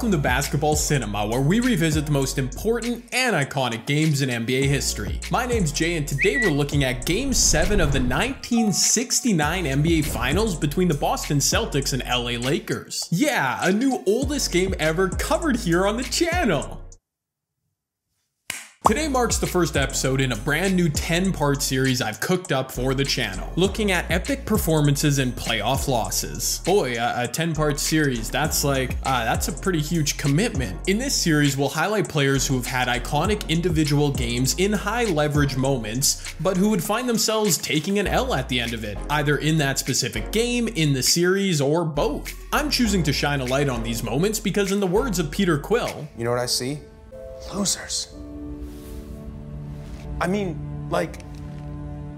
welcome to Basketball Cinema, where we revisit the most important and iconic games in NBA history. My name's Jay, and today we're looking at Game 7 of the 1969 NBA Finals between the Boston Celtics and LA Lakers. Yeah, a new oldest game ever covered here on the channel. Today marks the first episode in a brand new 10 part series I've cooked up for the channel, looking at epic performances and playoff losses. Boy, a, a 10 part series, that's like, uh, that's a pretty huge commitment. In this series, we'll highlight players who have had iconic individual games in high leverage moments, but who would find themselves taking an L at the end of it, either in that specific game, in the series, or both. I'm choosing to shine a light on these moments because in the words of Peter Quill, You know what I see? Losers. I mean, like,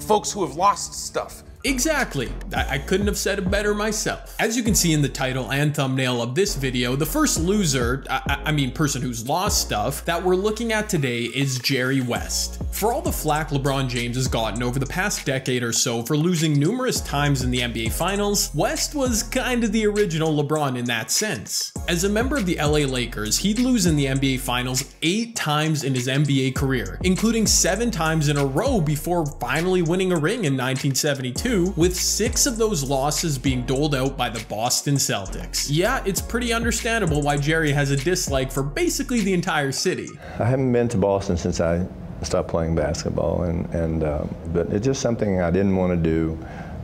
folks who have lost stuff. Exactly. I, I, couldn't have said it better myself. As you can see in the title and thumbnail of this video, the first loser, I, I mean person who's lost stuff, that we're looking at today is Jerry West. For all the flack LeBron James has gotten over the past decade or so for losing numerous times in the NBA Finals, West was kind of the original LeBron in that sense. As a member of the LA Lakers, he'd lose in the NBA Finals eight times in his NBA career, including seven times in a row before finally winning a ring in 1972 with six of those losses being doled out by the Boston Celtics. Yeah, it's pretty understandable why Jerry has a dislike for basically the entire city. I haven't been to Boston since I stopped playing basketball, and, and uh, but it's just something I didn't want to do.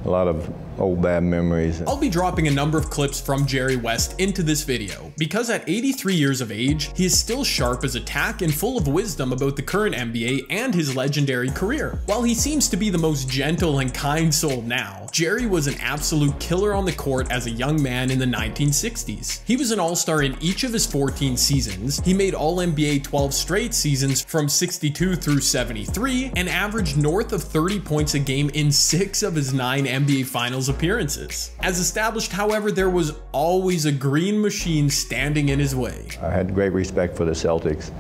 A lot of old bad memories. I'll be dropping a number of clips from Jerry West into this video, because at 83 years of age, he is still sharp as a tack and full of wisdom about the current NBA and his legendary career. While he seems to be the most gentle and kind soul now, Jerry was an absolute killer on the court as a young man in the 1960s. He was an all-star in each of his 14 seasons, he made All-NBA 12 straight seasons from 62 through 73, and averaged north of 30 points a game in six of his nine NBA Finals appearances. As established, however, there was always a green machine standing in his way. I had great respect for the Celtics.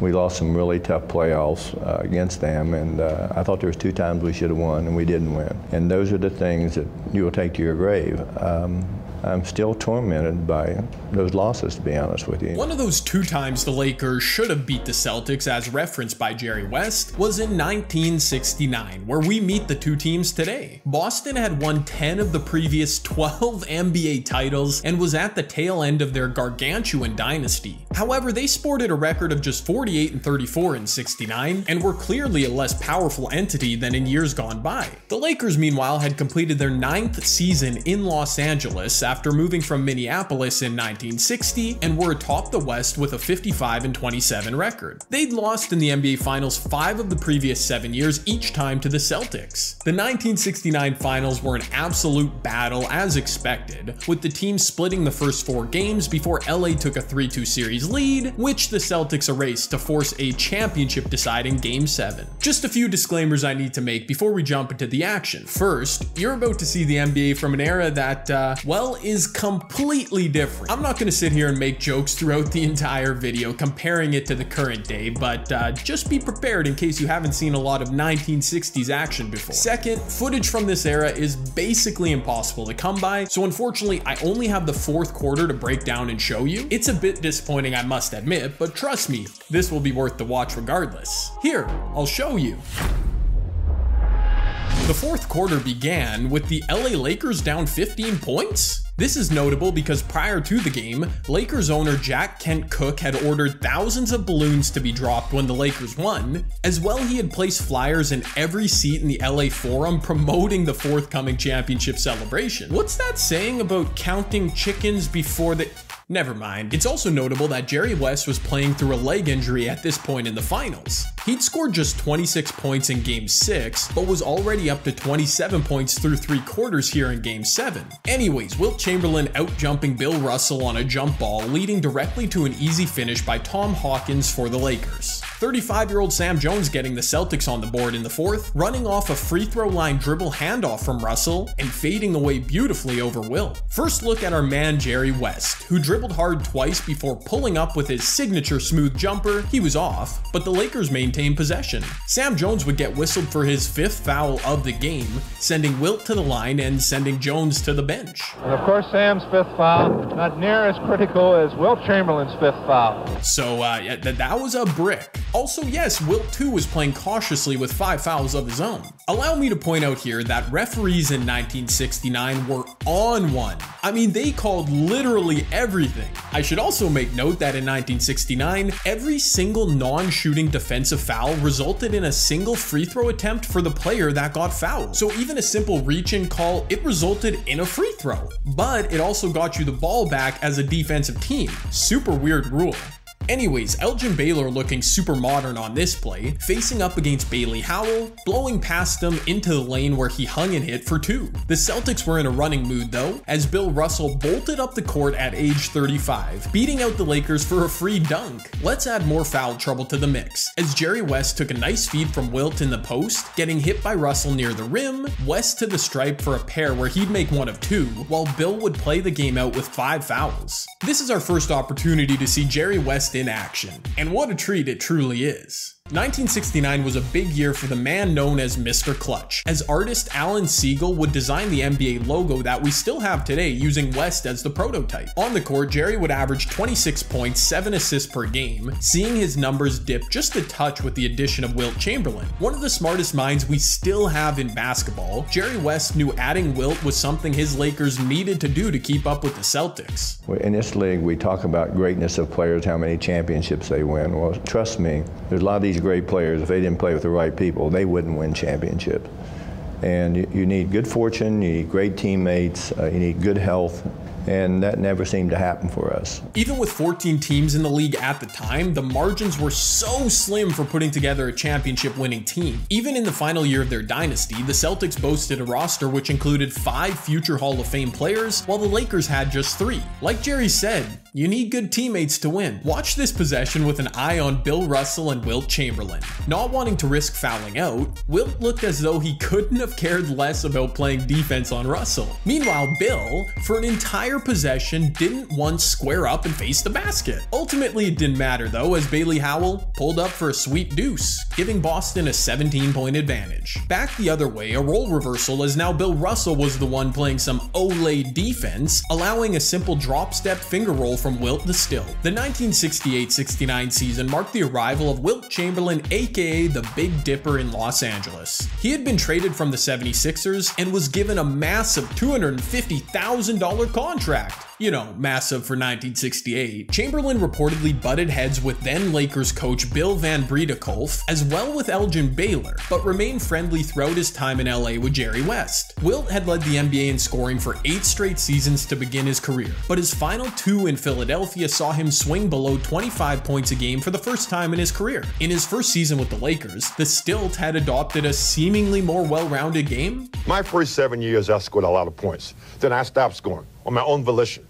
We lost some really tough playoffs uh, against them, and uh, I thought there was two times we should have won, and we didn't win. And those are the things that you will take to your grave. Um, I'm still tormented by those losses, to be honest with you. One of those two times the Lakers should have beat the Celtics, as referenced by Jerry West, was in 1969, where we meet the two teams today. Boston had won 10 of the previous 12 NBA titles and was at the tail end of their gargantuan dynasty. However, they sported a record of just 48 and 34 in 69 and were clearly a less powerful entity than in years gone by. The Lakers, meanwhile, had completed their ninth season in Los Angeles after moving from Minneapolis in 1960 and were atop the West with a 55 and 27 record. They'd lost in the NBA Finals five of the previous seven years, each time to the Celtics. The 1969 Finals were an absolute battle as expected, with the team splitting the first four games before LA took a 3-2 series lead, which the Celtics erased to force a championship deciding Game 7. Just a few disclaimers I need to make before we jump into the action. First, you're about to see the NBA from an era that, uh, well, is completely different. I'm not to sit here and make jokes throughout the entire video comparing it to the current day, but uh, just be prepared in case you haven't seen a lot of 1960s action before. Second, footage from this era is basically impossible to come by, so unfortunately I only have the fourth quarter to break down and show you. It's a bit disappointing I must admit, but trust me, this will be worth the watch regardless. Here, I'll show you. The fourth quarter began with the LA Lakers down 15 points? This is notable because prior to the game, Lakers owner Jack Kent Cooke had ordered thousands of balloons to be dropped when the Lakers won. As well, he had placed flyers in every seat in the LA Forum promoting the forthcoming championship celebration. What's that saying about counting chickens before the... Never mind. It's also notable that Jerry West was playing through a leg injury at this point in the finals. He'd scored just 26 points in game 6, but was already up to 27 points through 3 quarters here in game 7. Anyways, Wilt Chamberlain outjumping Bill Russell on a jump ball, leading directly to an easy finish by Tom Hawkins for the Lakers. 35-year-old Sam Jones getting the Celtics on the board in the fourth, running off a free throw line dribble handoff from Russell, and fading away beautifully over Wilt. First look at our man Jerry West, who dribbled hard twice before pulling up with his signature smooth jumper. He was off, but the Lakers maintained maintain possession. Sam Jones would get whistled for his fifth foul of the game, sending Wilt to the line and sending Jones to the bench. And of course, Sam's fifth foul, not near as critical as Wilt Chamberlain's fifth foul. So uh, yeah, th- that was a brick. Also, yes, Wilt too was playing cautiously with five fouls of his own. Allow me to point out here that referees in 1969 were on one. I mean, they called literally everything. I should also make note that in 1969, every single non-shooting defensive foul resulted in a single free throw attempt for the player that got fouled. So even a simple reach-in call, it resulted in a free throw. But it also got you the ball back as a defensive team. Super weird rule. Anyways, Elgin Baylor looking super modern on this play, facing up against Bailey Howell, blowing past him into the lane where he hung and hit for two. The Celtics were in a running mood though, as Bill Russell bolted up the court at age 35, beating out the Lakers for a free dunk. Let's add more foul trouble to the mix, as Jerry West took a nice feed from Wilt in the post, getting hit by Russell near the rim, West to the stripe for a pair where he'd make one of two, while Bill would play the game out with five fouls. This is our first opportunity to see Jerry West in action, and what a treat it truly is. 1969 was a big year for the man known as Mr. Clutch, as artist Alan Siegel would design the NBA logo that we still have today using West as the prototype. On the court, Jerry would average 26 points, 7 assists per game, seeing his numbers dip just a touch with the addition of Wilt Chamberlain. One of the smartest minds we still have in basketball, Jerry West knew adding Wilt was something his Lakers needed to do to keep up with the Celtics. In this league, we talk about greatness of players, how many championships they win. Well, trust me, there's a lot of these great players, if they didn't play with the right people, they wouldn't win championships. And you, you need good fortune, you need great teammates, uh, you need good health, and that never seemed to happen for us. Even with 14 teams in the league at the time, the margins were so slim for putting together a championship winning team. Even in the final year of their dynasty, the Celtics boasted a roster which included five future Hall of Fame players, while the Lakers had just three. Like Jerry said, you need good teammates to win. Watch this possession with an eye on Bill Russell and Wilt Chamberlain. Not wanting to risk fouling out, Wilt looked as though he couldn't have cared less about playing defense on Russell. Meanwhile, Bill, for an entire possession, didn't once square up and face the basket. Ultimately, it didn't matter though, as Bailey Howell pulled up for a sweet deuce, giving Boston a 17 point advantage. Back the other way, a role reversal as now Bill Russell was the one playing some Olé defense, allowing a simple drop step finger roll from Wilt the Stilt. The 1968-69 season marked the arrival of Wilt Chamberlain aka the Big Dipper in Los Angeles. He had been traded from the 76ers and was given a massive $250,000 contract you know, massive for 1968, Chamberlain reportedly butted heads with then Lakers coach Bill Van Breda Kolff, as well with Elgin Baylor, but remained friendly throughout his time in LA with Jerry West. Wilt had led the NBA in scoring for eight straight seasons to begin his career, but his final two in Philadelphia saw him swing below 25 points a game for the first time in his career. In his first season with the Lakers, the Stilt had adopted a seemingly more well-rounded game. My first seven years, I scored a lot of points. Then I stopped scoring on my own volition.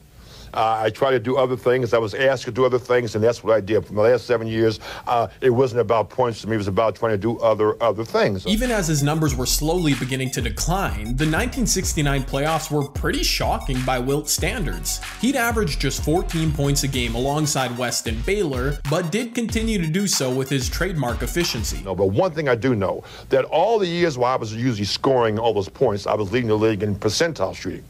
Uh, I tried to do other things. I was asked to do other things, and that's what I did. For the last seven years, uh, it wasn't about points to me. It was about trying to do other other things. Even as his numbers were slowly beginning to decline, the 1969 playoffs were pretty shocking by Wilt standards. He'd averaged just 14 points a game alongside West and Baylor, but did continue to do so with his trademark efficiency. No, but one thing I do know, that all the years while I was usually scoring all those points, I was leading the league in percentile shooting.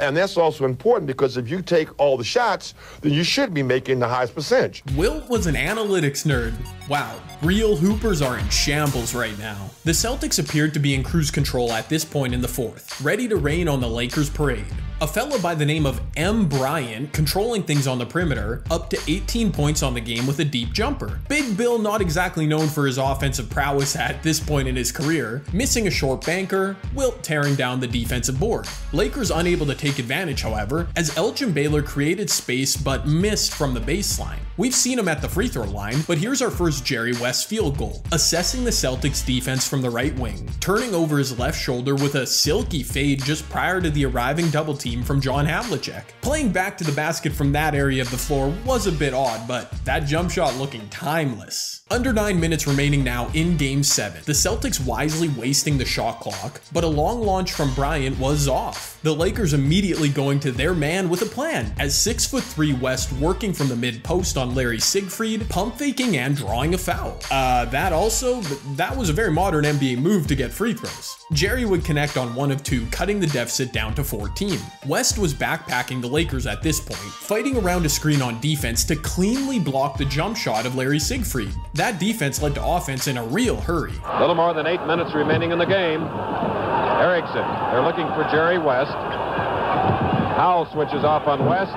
And that's also important because if you take all the shots, then you should be making the highest percentage. Wilt was an analytics nerd. Wow, real Hoopers are in shambles right now. The Celtics appeared to be in cruise control at this point in the fourth, ready to rain on the Lakers parade. A fellow by the name of Em Bryant controlling things on the perimeter, up to 18 points on the game with a deep jumper. Big Bill not exactly known for his offensive prowess at this point in his career, missing a short banker, Wilt tearing down the defensive board. Lakers unable to take advantage, however, as Elgin Baylor created space but missed from the baseline. We've seen him at the free throw line, but here's our first Jerry West field goal. Assessing the Celtics defense from the right wing, turning over his left shoulder with a silky fade just prior to the arriving double team from John Havlicek. Playing back to the basket from that area of the floor was a bit odd, but that jump shot looking timeless. Under 9 minutes remaining now in Game 7, the Celtics wisely wasting the shot clock, but a long launch from Bryant was off. The Lakers immediately going to their man with a plan, as 6'3 West working from the mid post on Larry Siegfried, pump faking and drawing a foul. Uh, that also, that was a very modern NBA move to get free throws. Jerry would connect on one of two, cutting the deficit down to 14. West was backpacking the Lakers at this point, fighting around a screen on defense to cleanly block the jump shot of Larry Siegfried. That defense led to offense in a real hurry. A little more than eight minutes remaining in the game. Erickson, they're looking for Jerry West. Howell switches off on West.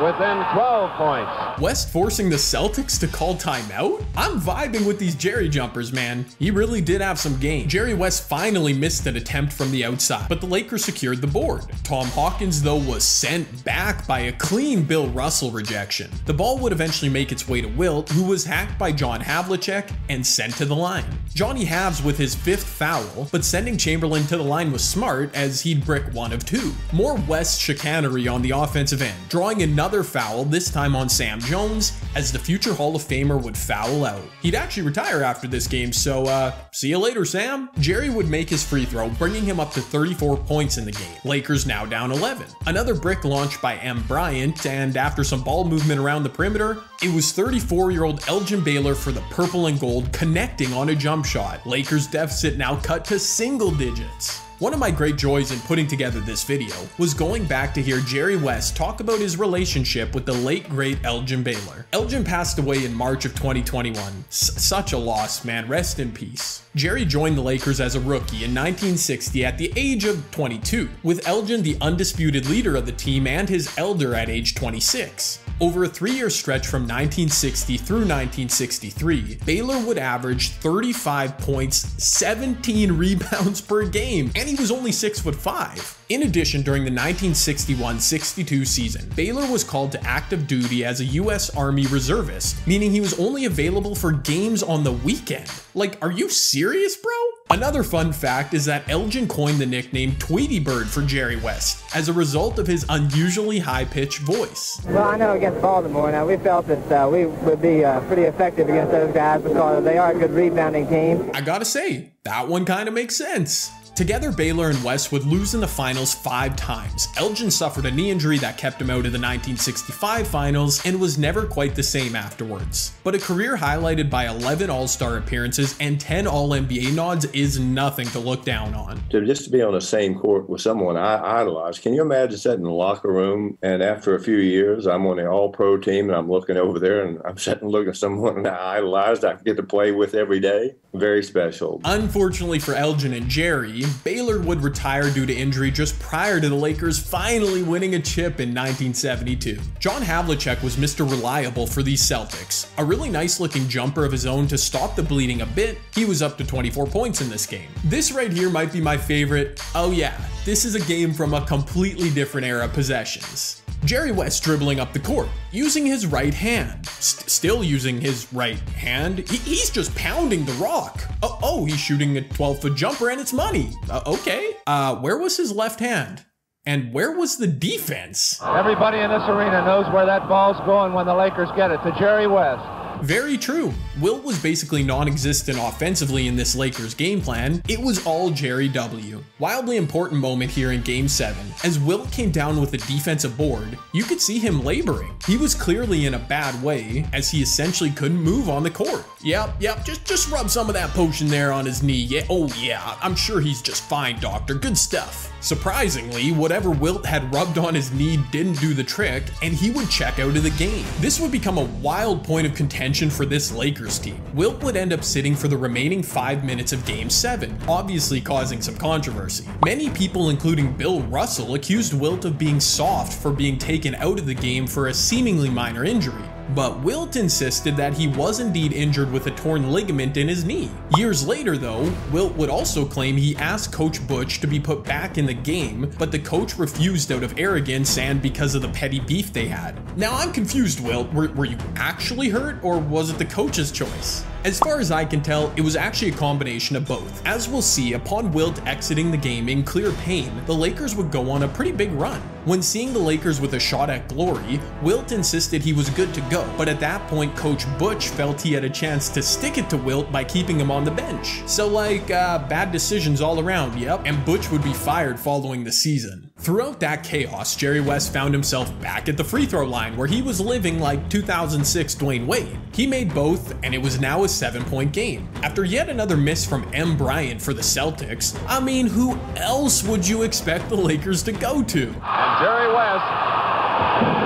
Within 12 points. West forcing the Celtics to call timeout? I'm vibing with these Jerry jumpers, man. He really did have some game. Jerry West finally missed an attempt from the outside, but the Lakers secured the board. Tom Hawkins, though, was sent back by a clean Bill Russell rejection. The ball would eventually make its way to Wilt, who was hacked by John Havlicek and sent to the line. Johnny Havs with his fifth foul, but sending Chamberlain to the line was smart as he'd brick one of two. More West chicanery on the offensive end, drawing another foul, this time on Sam Jones, as the future Hall of Famer would foul out. He'd actually retire after this game, so uh, see you later, Sam. Jerry would make his free throw, bringing him up to 34 points in the game. Lakers now down 11. Another brick launched by Em Bryant, and after some ball movement around the perimeter, it was 34-year-old Elgin Baylor for the purple and gold connecting on a jump shot. Lakers deficit now cut to single digits. One of my great joys in putting together this video was going back to hear Jerry West talk about his relationship with the late great Elgin Baylor. Elgin passed away in March of 2021. S such a loss, man. Rest in peace. Jerry joined the Lakers as a rookie in 1960 at the age of 22, with Elgin the undisputed leader of the team and his elder at age 26. Over a three-year stretch from 1960 through 1963, Baylor would average 35 points, 17 rebounds per game, and he was only 6 foot 5. In addition, during the 1961-62 season, Baylor was called to active duty as a US Army reservist, meaning he was only available for games on the weekend. Like, are you serious, bro? Another fun fact is that Elgin coined the nickname Tweety Bird for Jerry West as a result of his unusually high-pitched voice. Well, I know against Baltimore, now we felt that uh, we would be uh, pretty effective against those guys because they are a good rebounding team. I gotta say, that one kind of makes sense. Together, Baylor and West would lose in the finals five times. Elgin suffered a knee injury that kept him out of the 1965 finals and was never quite the same afterwards. But a career highlighted by 11 All-Star appearances and 10 All-NBA nods is nothing to look down on. To just to be on the same court with someone I idolize, can you imagine sitting in the locker room and after a few years, I'm on the All-Pro team and I'm looking over there and I'm sitting looking at someone I idolized I get to play with every day? Very special. Unfortunately for Elgin and Jerry, Baylor would retire due to injury just prior to the Lakers finally winning a chip in 1972. John Havlicek was Mr. Reliable for these Celtics. A really nice looking jumper of his own to stop the bleeding a bit, he was up to 24 points in this game. This right here might be my favorite. Oh yeah, this is a game from a completely different era possessions. Jerry West dribbling up the court, using his right hand. St still using his right hand. He he's just pounding the rock. Oh, oh, he's shooting a 12 foot jumper and it's money. Uh, okay. Uh, where was his left hand? And where was the defense? Everybody in this arena knows where that ball's going when the Lakers get it to Jerry West. Very true. Wilt was basically non-existent offensively in this Lakers game plan. It was all Jerry W. Wildly important moment here in game 7. As Wilt came down with a defensive board, you could see him laboring. He was clearly in a bad way as he essentially couldn't move on the court. Yep, yep, just just rub some of that potion there on his knee. Yeah, oh yeah, I'm sure he's just fine, doctor. Good stuff. Surprisingly, whatever Wilt had rubbed on his knee didn't do the trick, and he would check out of the game. This would become a wild point of contention for this Lakers team. Wilt would end up sitting for the remaining 5 minutes of Game 7, obviously causing some controversy. Many people, including Bill Russell, accused Wilt of being soft for being taken out of the game for a seemingly minor injury. But Wilt insisted that he was indeed injured with a torn ligament in his knee. Years later though, Wilt would also claim he asked Coach Butch to be put back in the game, but the coach refused out of arrogance and because of the petty beef they had. Now I'm confused Wilt, were, were you actually hurt or was it the coach's choice? As far as I can tell, it was actually a combination of both. As we'll see, upon Wilt exiting the game in clear pain, the Lakers would go on a pretty big run. When seeing the Lakers with a shot at glory, Wilt insisted he was good to go, but at that point, Coach Butch felt he had a chance to stick it to Wilt by keeping him on the bench. So, like, uh, bad decisions all around, yep, and Butch would be fired following the season. Throughout that chaos, Jerry West found himself back at the free throw line where he was living like 2006 Dwyane Wade. He made both, and it was now a seven point game. After yet another miss from Em Bryant for the Celtics, I mean, who else would you expect the Lakers to go to? And Jerry West,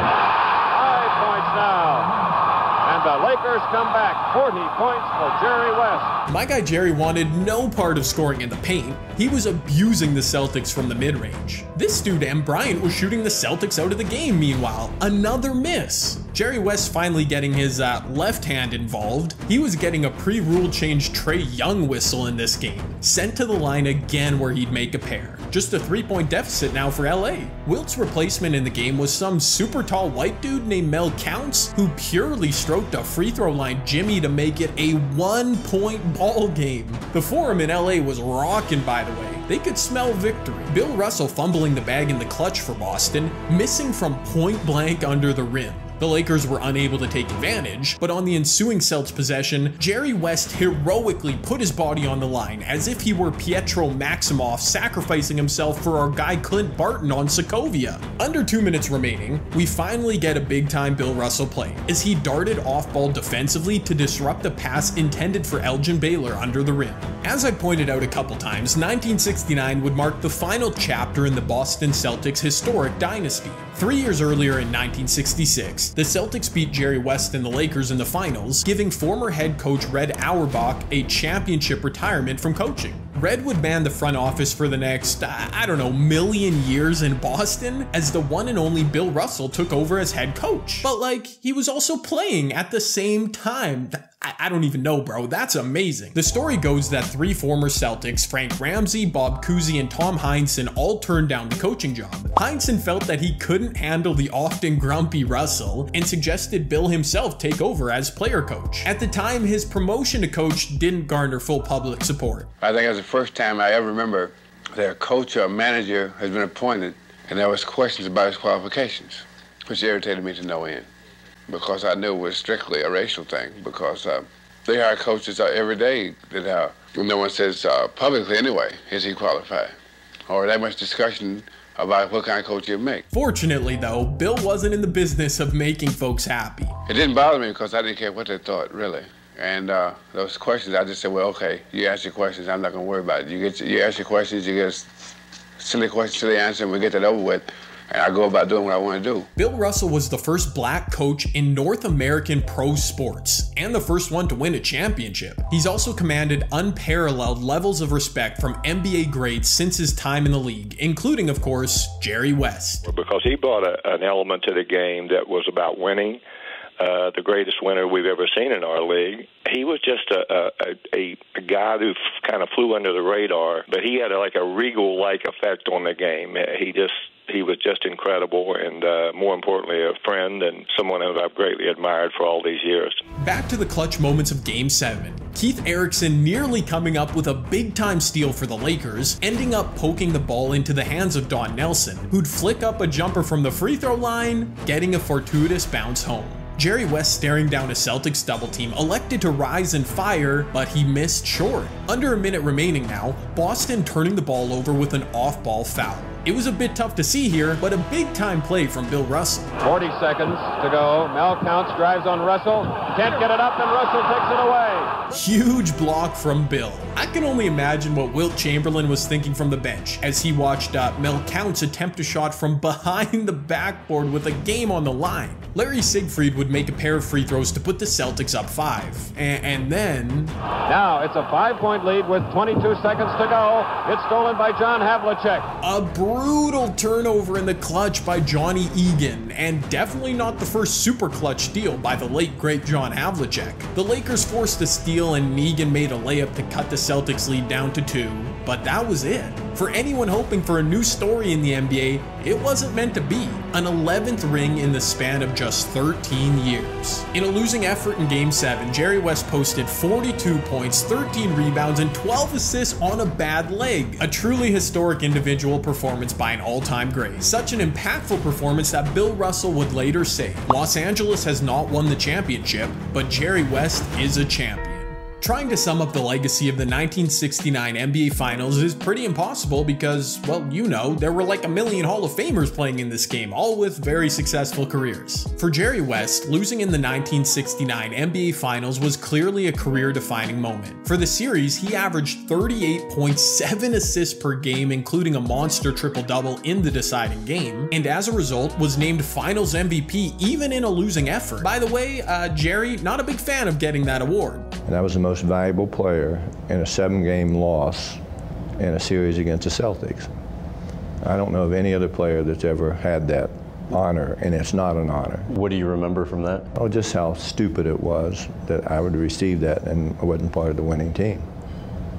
five points now. And the Lakers come back 40 points for Jerry West. My guy Jerry wanted no part of scoring in the paint. He was abusing the Celtics from the mid range. This dude, Em Bryant, was shooting the Celtics out of the game, meanwhile. Another miss. Jerry West finally getting his uh, left hand involved. He was getting a pre rule change Trae Young whistle in this game, sent to the line again where he'd make a pair. Just a three point deficit now for LA. Wilt's replacement in the game was some super tall white dude named Mel Counts, who purely stroked a free throw line Jimmy to make it a one point ball game. The Forum in LA was rocking, by the way. They could smell victory. Bill Russell fumbling the bag in the clutch for Boston, missing from point blank under the rim. The Lakers were unable to take advantage, but on the ensuing Celts possession, Jerry West heroically put his body on the line as if he were Pietro Maximoff sacrificing himself for our guy Clint Barton on Sokovia. Under two minutes remaining, we finally get a big time Bill Russell play as he darted off ball defensively to disrupt a pass intended for Elgin Baylor under the rim. As I pointed out a couple times, 1969 would mark the final chapter in the Boston Celtics historic dynasty. Three years earlier in 1966, the Celtics beat Jerry West and the Lakers in the finals, giving former head coach Red Auerbach a championship retirement from coaching. Red would man the front office for the next, I don't know, million years in Boston as the one and only Bill Russell took over as head coach. But like, he was also playing at the same time. I don't even know, bro. That's amazing. The story goes that three former Celtics, Frank Ramsey, Bob Cousy, and Tom Heinsohn, all turned down the coaching job. Heinsohn felt that he couldn't handle the often grumpy Russell and suggested Bill himself take over as player coach. At the time, his promotion to coach didn't garner full public support. I think it was the first time I ever remember that a coach or a manager has been appointed and there was questions about his qualifications, which irritated me to no end because I knew it was strictly a racial thing because uh, they hire coaches uh, every day that uh, no one says uh, publicly anyway, is he qualified? Or that much discussion about what kind of coach you make. Fortunately, though, Bill wasn't in the business of making folks happy. It didn't bother me because I didn't care what they thought, really. And uh, those questions, I just said, well, okay, you ask your questions, I'm not going to worry about it. You get you ask your questions, you get a silly question, silly answer, and we get that over with and I go about doing what I want to do. Bill Russell was the first black coach in North American pro sports and the first one to win a championship. He's also commanded unparalleled levels of respect from NBA greats since his time in the league, including, of course, Jerry West. Because he brought a, an element to the game that was about winning. Uh, the greatest winner we've ever seen in our league. He was just a a, a, guy who f- kind of flew under the radar, but he had a, like a regal like effect on the game. He just he was just incredible and uh, more importantly a friend and someone that I've greatly admired for all these years. Back to the clutch moments of game 7. Keith Erickson nearly coming up with a big time steal for the Lakers, ending up poking the ball into the hands of Don Nelson, who'd flick up a jumper from the free throw line, getting a fortuitous bounce home. Jerry West staring down a Celtics double team elected to rise and fire, but he missed short. Under a minute remaining now, Boston turning the ball over with an off ball foul. It was a bit tough to see here, but a big time play from Bill Russell. 40 seconds to go. Mel Counts drives on Russell. Can't get it up, and Russell takes it away. Huge block from Bill. I can only imagine what Wilt Chamberlain was thinking from the bench as he watched uh, Mel Counts attempt a shot from behind the backboard with a game on the line. Larry Siegfried would make a pair of free throws to put the Celtics up five. A- and then. Now it's a five point lead with 22 seconds to go. It's stolen by John Havlicek. A brutal turnover in the clutch by Johnny Egan, and definitely not the first super clutch steal by the late great John Havlicek. The Lakers forced a steal steal and Egan made a layup to cut the Celtics lead down to two, but that was it. For anyone hoping for a new story in the NBA, it wasn't meant to be. An 11th ring in the span of just 13 years. In a losing effort in Game 7, Jerry West posted 42 points, 13 rebounds, and 12 assists on a bad leg. A truly historic individual performance by an all-time great. Such an impactful performance that Bill Russell would later say, Los Angeles has not won the championship, but Jerry West is a champion. Trying to sum up the legacy of the 1969 NBA Finals is pretty impossible because, well, you know, there were like a million Hall of Famers playing in this game, all with very successful careers. For Jerry West, losing in the 1969 NBA Finals was clearly a career-defining moment. For the series, he averaged 38.7 assists per game, including a monster triple-double in the deciding game, and as a result was named Finals MVP even in a losing effort. By the way, uh, Jerry, not a big fan of getting that award. And I was most valuable player in a seven game loss in a series against the Celtics. I don't know of any other player that's ever had that honor, and it's not an honor. What do you remember from that? Oh, just how stupid it was that I would receive that and I wasn't part of the winning team.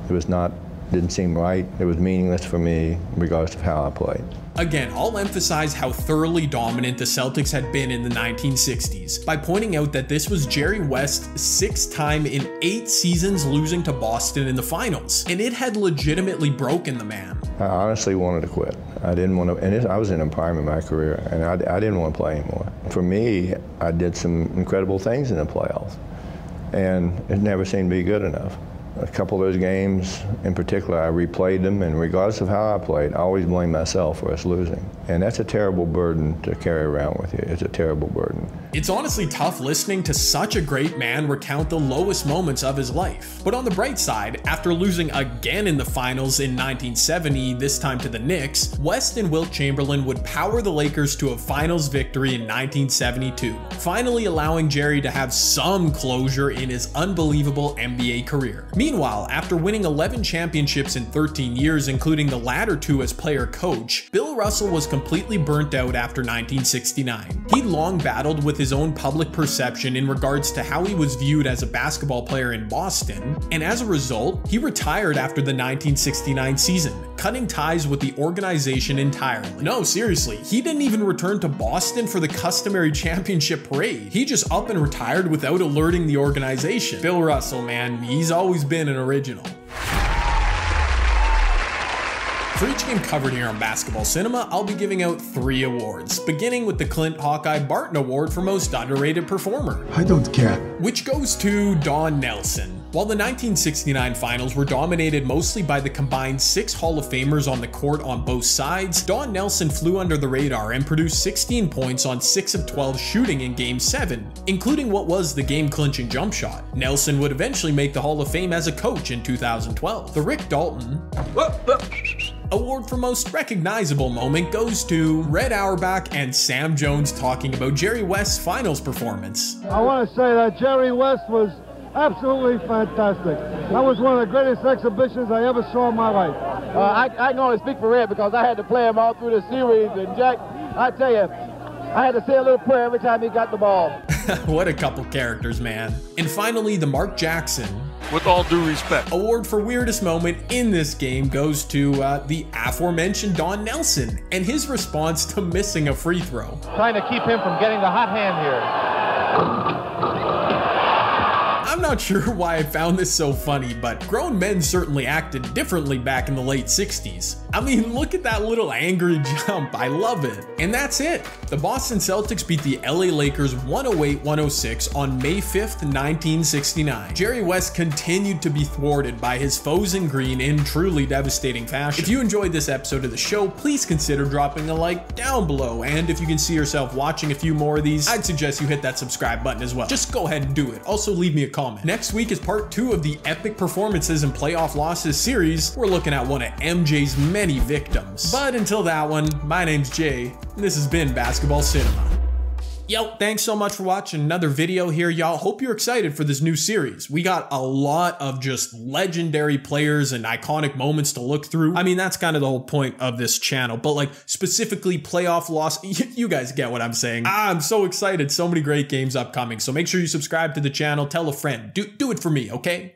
It was not, didn't seem right. It was meaningless for me, regardless of how I played. Again, I'll emphasize how thoroughly dominant the Celtics had been in the 1960s by pointing out that this was Jerry West's sixth time in eight seasons losing to Boston in the finals, and it had legitimately broken the man. I honestly wanted to quit. I didn't want to, and it, I was in a prime of my career, and I, I didn't want to play anymore. For me, I did some incredible things in the playoffs, and it never seemed to be good enough a couple of those games in particular, I replayed them, and regardless of how I played, I always blame myself for us losing. And that's a terrible burden to carry around with you. It's a terrible burden. It's honestly tough listening to such a great man recount the lowest moments of his life. But on the bright side, after losing again in the finals in 1970, this time to the Knicks, West and Wilt Chamberlain would power the Lakers to a finals victory in 1972, finally allowing Jerry to have some closure in his unbelievable NBA career. Meanwhile, after winning 11 championships in 13 years, including the latter two as player coach, Bill Russell was completely burnt out after 1969. He'd long battled with his own public perception in regards to how he was viewed as a basketball player in Boston, and as a result, he retired after the 1969 season, cutting ties with the organization entirely. No, seriously, he didn't even return to Boston for the customary championship parade. He just up and retired without alerting the organization. Bill Russell, man, he's always been an original. For each game covered here on Basketball Cinema, I'll be giving out three awards, beginning with the Clint Hawkeye Barton Award for Most Underrated Performer. I don't care. Which goes to Don Nelson. While the 1969 finals were dominated mostly by the combined six Hall of Famers on the court on both sides, Don Nelson flew under the radar and produced 16 points on 6 of 12 shooting in Game 7, including what was the game-clinching jump shot. Nelson would eventually make the Hall of Fame as a coach in 2012. The Rick Dalton award for most recognizable moment goes to Red Auerbach and Sam Jones talking about Jerry West's finals performance. I want to say that Jerry West was absolutely fantastic. That was one of the greatest exhibitions I ever saw in my life. Uh, I, I can only speak for Red because I had to play him all through the series. And Jack, I tell you, I had to say a little prayer every time he got the ball. what a couple characters, man. And finally, the Mark Jackson. With all due respect. Award for weirdest moment in this game goes to uh, the aforementioned Don Nelson and his response to missing a free throw. Trying to keep him from getting the hot hand here. I'm not sure why I found this so funny, but grown men certainly acted differently back in the late 60s. I mean, look at that little angry jump, I love it. And that's it. The Boston Celtics beat the LA Lakers 108-106 on May 5th, 1969. Jerry West continued to be thwarted by his foes in green in truly devastating fashion. If you enjoyed this episode of the show, please consider dropping a like down below, and if you can see yourself watching a few more of these, I'd suggest you hit that subscribe button as well. Just go ahead and do it. Also leave me a comment Next week is part two of the epic performances and playoff losses series. We're looking at one of MJ's many victims. But until that one, my name's Jay, and this has been Basketball Cinema. Yo, thanks so much for watching another video here, y'all. Hope you're excited for this new series. We got a lot of just legendary players and iconic moments to look through. I mean, that's kind of the whole point of this channel, but like specifically playoff loss, you guys get what I'm saying. Ah, I'm so excited. So many great games upcoming. So make sure you subscribe to the channel, tell a friend. Do, do it for me, okay?